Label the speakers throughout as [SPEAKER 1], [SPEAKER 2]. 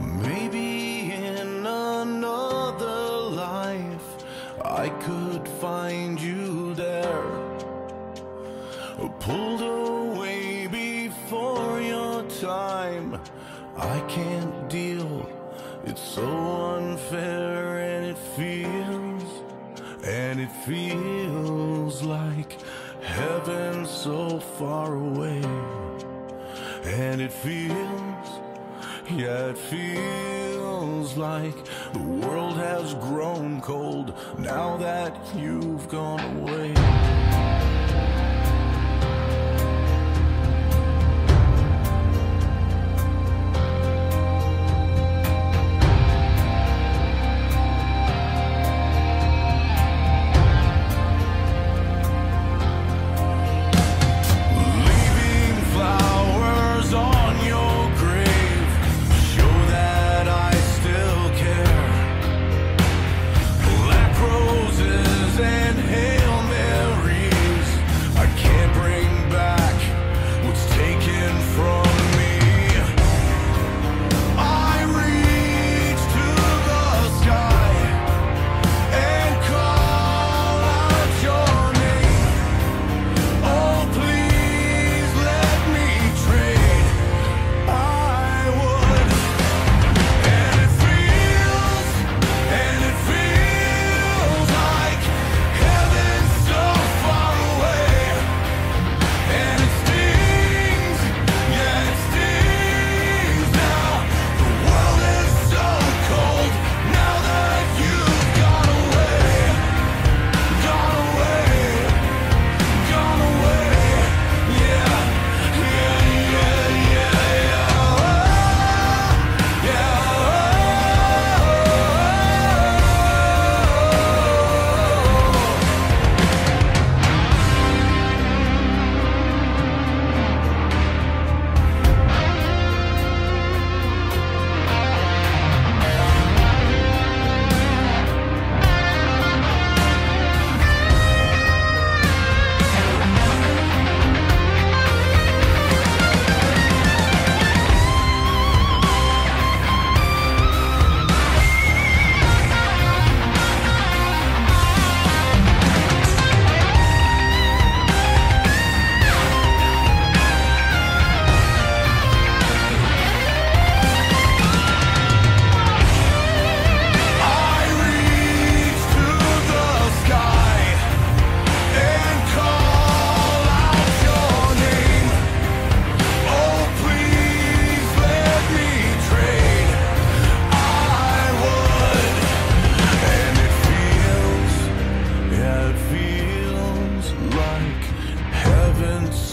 [SPEAKER 1] Maybe in another life I could find you there. Pulled away before your time. I can't deal. It's so unfair and it feels And it feels like Heaven so far away. And it feels yeah, it feels like the world has grown cold now that you've gone away.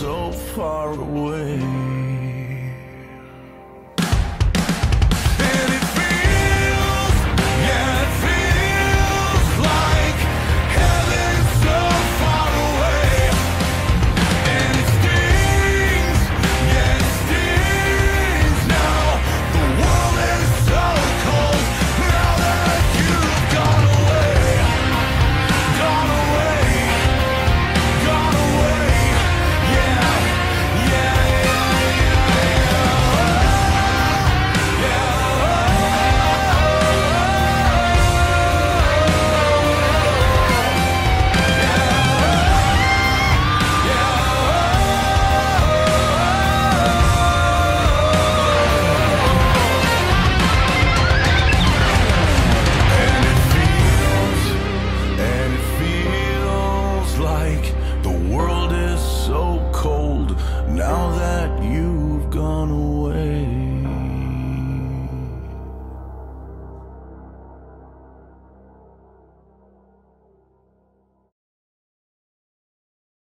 [SPEAKER 1] so far away. now that you